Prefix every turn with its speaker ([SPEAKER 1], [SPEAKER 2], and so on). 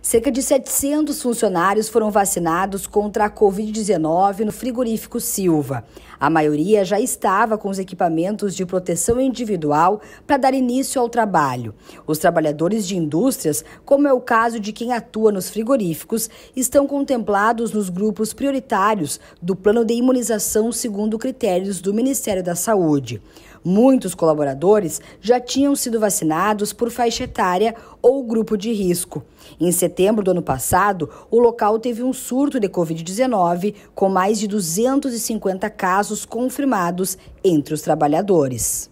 [SPEAKER 1] Cerca de 700 funcionários foram vacinados contra a Covid-19 no frigorífico Silva. A maioria já estava com os equipamentos de proteção individual para dar início ao trabalho. Os trabalhadores de indústrias, como é o caso de quem atua nos frigoríficos, estão contemplados nos grupos prioritários do plano de imunização segundo critérios do Ministério da Saúde. Muitos colaboradores já tinham sido vacinados por faixa etária ou grupo de risco. Em setembro do ano passado, o local teve um surto de Covid-19, com mais de 250 casos confirmados entre os trabalhadores.